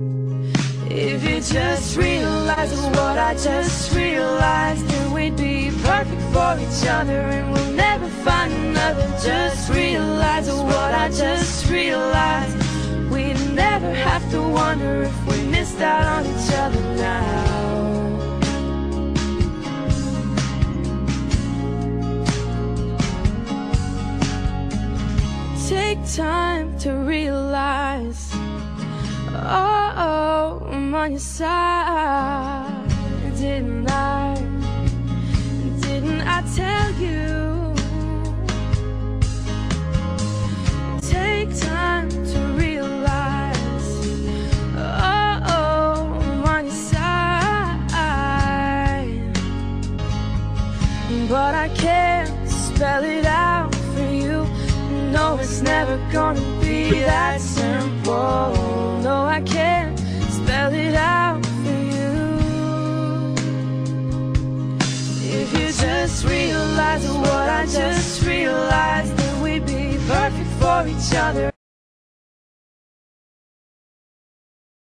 If you just realize what I just realized, then we'd be perfect for each other and we'll never find another. Just realize what I just realized. We'd never have to wonder if we missed out on each other now. Take time to realize. On your side, didn't I? Didn't I tell you? Take time to realize. Oh, oh, I'm on your side, but I can't spell it out for you. No, it's never gonna be that realize what I just realized, then we'd be perfect for each other.